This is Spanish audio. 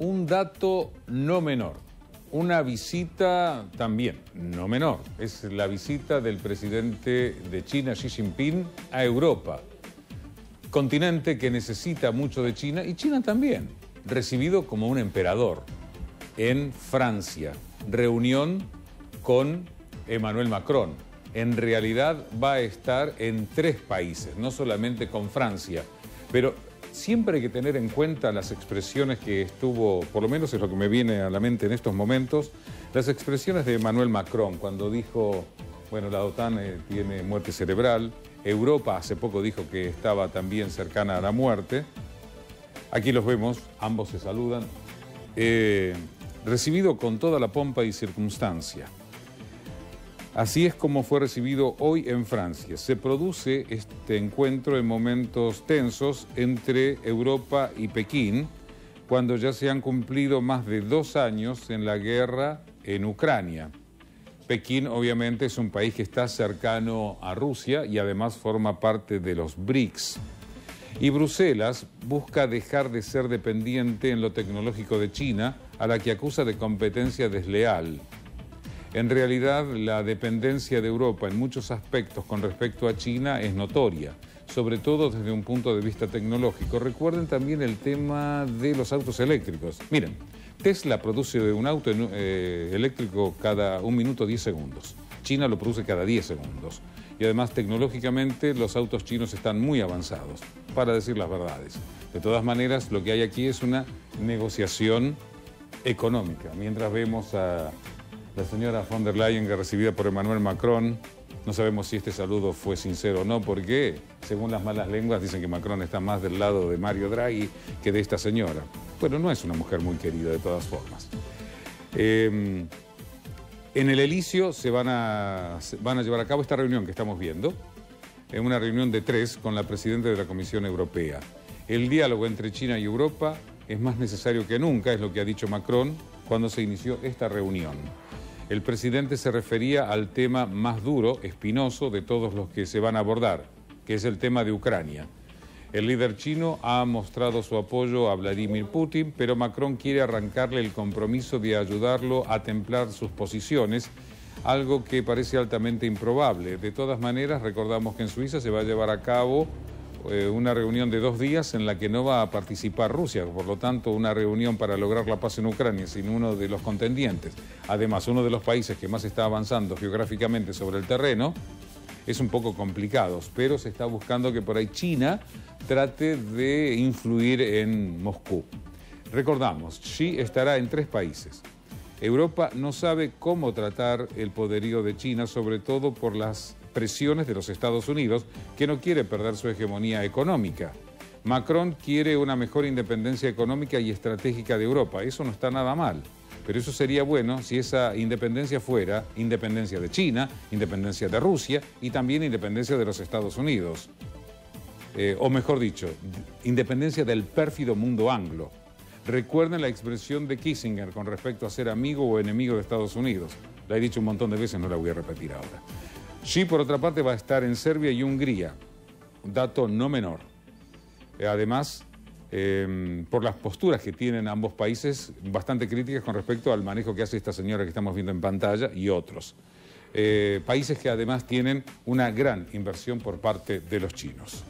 un dato no menor, una visita también no menor. Es la visita del presidente de China, Xi Jinping, a Europa. Continente que necesita mucho de China y China también, recibido como un emperador en Francia. Reunión con Emmanuel Macron. En realidad va a estar en tres países, no solamente con Francia. Pero siempre hay que tener en cuenta las expresiones que estuvo, por lo menos es lo que me viene a la mente en estos momentos, las expresiones de Emmanuel Macron cuando dijo, bueno, la OTAN eh, tiene muerte cerebral, Europa hace poco dijo que estaba también cercana a la muerte. Aquí los vemos, ambos se saludan. Eh, recibido con toda la pompa y circunstancia. Así es como fue recibido hoy en Francia. Se produce este encuentro en momentos tensos entre Europa y Pekín, cuando ya se han cumplido más de dos años en la guerra en Ucrania. Pekín obviamente es un país que está cercano a Rusia y además forma parte de los BRICS. Y Bruselas busca dejar de ser dependiente en lo tecnológico de China, a la que acusa de competencia desleal. En realidad, la dependencia de Europa en muchos aspectos con respecto a China es notoria, sobre todo desde un punto de vista tecnológico. Recuerden también el tema de los autos eléctricos. Miren, Tesla produce un auto eh, eléctrico cada un minuto 10 segundos. China lo produce cada 10 segundos. Y además tecnológicamente los autos chinos están muy avanzados, para decir las verdades. De todas maneras, lo que hay aquí es una negociación económica. Mientras vemos a la señora von der Leyen, que recibida por Emmanuel Macron. No sabemos si este saludo fue sincero o no, porque según las malas lenguas dicen que Macron está más del lado de Mario Draghi que de esta señora. Bueno, no es una mujer muy querida de todas formas. Em, en el Elicio se van a, van a llevar a cabo esta reunión que estamos viendo, en una reunión de tres con la presidenta de la Comisión Europea. El diálogo entre China y Europa es más necesario que nunca, es lo que ha dicho Macron cuando se inició esta reunión el presidente se refería al tema más duro, espinoso, de todos los que se van a abordar, que es el tema de Ucrania. El líder chino ha mostrado su apoyo a Vladimir Putin, pero Macron quiere arrancarle el compromiso de ayudarlo a templar sus posiciones, algo que parece altamente improbable. De todas maneras, recordamos que en Suiza se va a llevar a cabo eh, una reunión de dos días en la que no va a participar Rusia, por lo tanto una reunión para lograr la paz en Ucrania sin uno de los contendientes. Además, uno de los países que más está avanzando geográficamente sobre el terreno es un poco complicado, pero se está buscando que por ahí China trate de influir en Moscú. Recordamos, Xi estará en tres países. Europa no sabe cómo tratar el poderío de China, sobre todo por las presiones de los Estados Unidos, que no quiere perder su hegemonía económica. Macron quiere una mejor independencia económica y estratégica de Europa. Eso no está nada mal. Pero eso sería bueno si esa independencia fuera independencia de China, independencia de Rusia y también independencia de los Estados Unidos. Eh, o mejor dicho, independencia del pérfido mundo anglo. Recuerden la expresión de Kissinger con respecto a ser amigo o enemigo de Estados Unidos. La he dicho un montón de veces, no la voy a repetir ahora. Sí, por otra parte, va a estar en Serbia y Hungría, un dato no menor. Eh, además, em, por las posturas que tienen ambos países, bastante críticas con respecto al manejo que hace esta señora que estamos viendo en pantalla y otros. Eh, países que además tienen una gran inversión por parte de los chinos.